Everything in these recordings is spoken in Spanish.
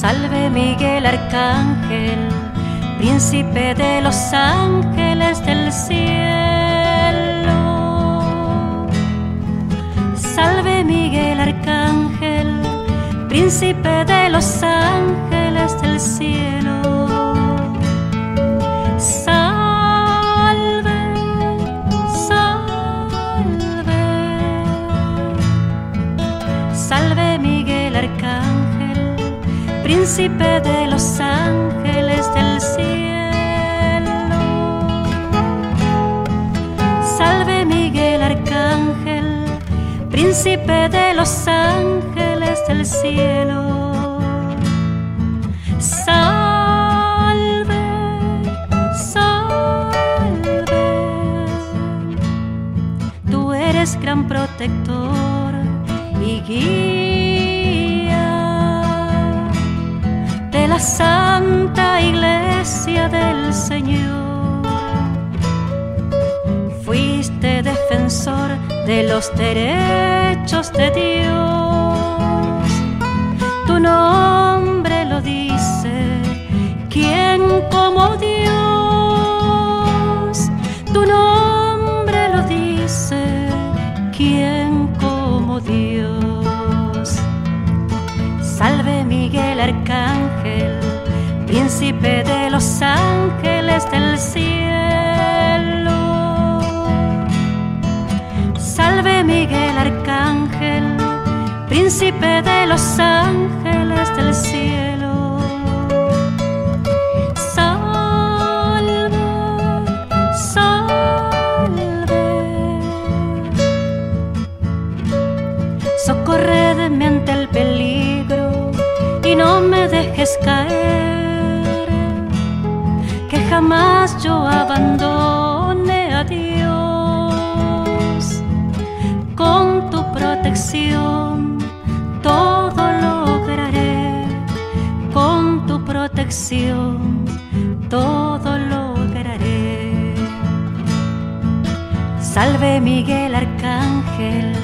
Salve Miguel Arcángel, príncipe de los ángeles del cielo. Salve Miguel Arcángel, príncipe de los ángeles del cielo. Príncipe de los ángeles del cielo. Salve Miguel Arcángel, príncipe de los ángeles del cielo. Salve, salve. Tú eres gran protector y guía la Santa Iglesia del Señor. Fuiste defensor de los derechos de Dios. Príncipe de los ángeles del cielo. Salve Miguel Arcángel, príncipe de los ángeles del cielo. Salve, salve. Socorredme ante el peligro y no me dejes caer, que jamás yo abandone a Dios. Con tu protección todo lograré, con tu protección todo lograré. Salve Miguel Arcángel,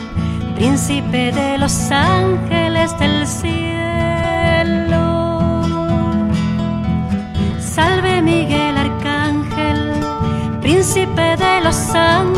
príncipe de los ángeles Salve